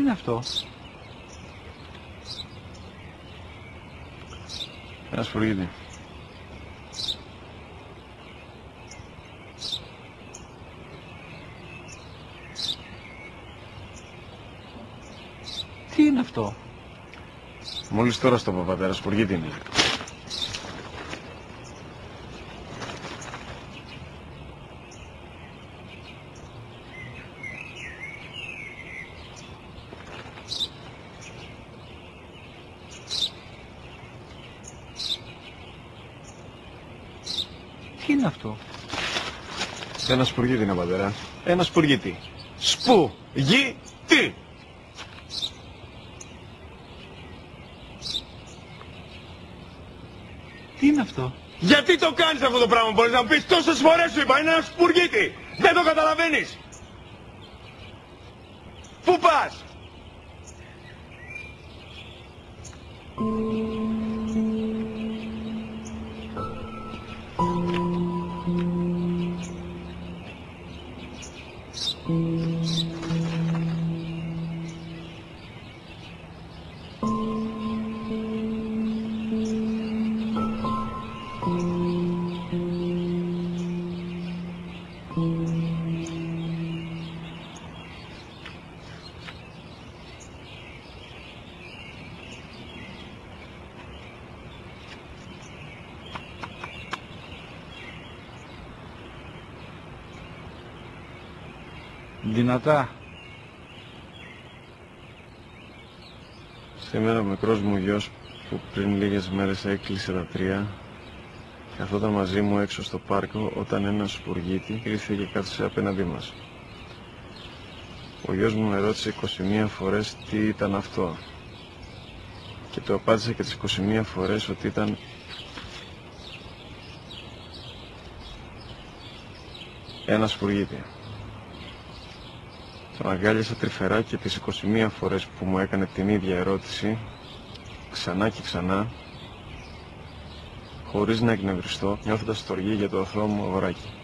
είναι αυτό; Ένας σπουργίτη. Τι είναι αυτό; Μόλις τώρα στο παπατέρα, σπουργίτη είναι. Τι είναι αυτό; Ένα σπουργίτη είναι, πατέρα. Ένα σπουργίτη. Σπου, γη, τι. Τι είναι αυτό; Γιατί το κάνεις αυτό το πράγμα, μπορείς να μου πεις τόσες φορές σου είπα, είναι ένα σπουργίτη. Δεν το καταλαβαίνεις. Πού πας; Thank mm -hmm. you. Δυνατά. Σήμερα ο μικρός μου γιος που πριν λίγες μέρες έκλεισε τα τρία καθόταν μαζί μου έξω στο πάρκο όταν ένας σπουργίτης ήρθε και κάθισε απέναντί μας. Ο γιος μου με ρώτησε 21 φορές τι ήταν αυτό και του απάντησα και τις 21 φορές ότι ήταν ένας σπουργίτη. Τον αγκάλιασα τρυφερά και τις 21 φορές που μου έκανε την ίδια ερώτηση, ξανά και ξανά, χωρίς να εκνευριστώ, νιώθοντας στοργή για το αθώο μου αγοράκι.